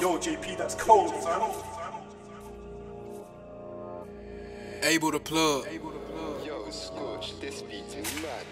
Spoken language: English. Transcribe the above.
Yo, JP, that's cold, fam. Able to plug. Yo, Scorch, this beat mad.